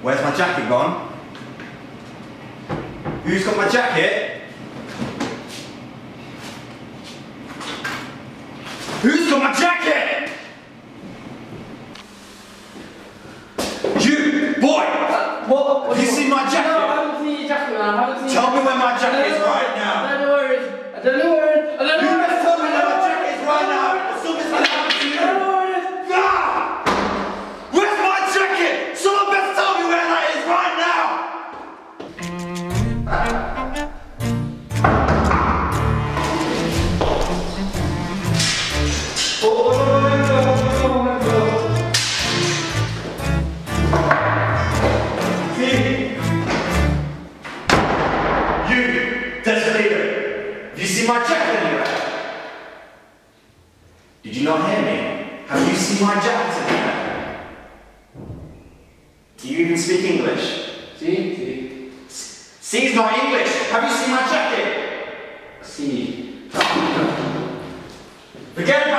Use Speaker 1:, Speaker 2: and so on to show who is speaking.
Speaker 1: Where's my jacket gone? Who's got my jacket? Who's got my jacket? You, boy!
Speaker 2: What?
Speaker 1: Have you seen my jacket?
Speaker 2: No, I haven't seen your jacket, man. I haven't seen
Speaker 1: Tell me where my jacket is right now.
Speaker 2: I don't know where it is. I don't know where it is. I don't know
Speaker 1: You
Speaker 2: where it
Speaker 1: best
Speaker 2: is.
Speaker 1: tell me where my jacket is right now. As soon as I happen to
Speaker 2: I don't know where it is.
Speaker 1: Ah! Where's my jacket? Someone best tell me where that is right now. Do you see my jacket anywhere? Did you not hear me? Have you seen my jacket anymore? Do you even speak English?
Speaker 2: See?
Speaker 1: See, it's not English. Have you seen my jacket?
Speaker 2: See?
Speaker 1: Forget about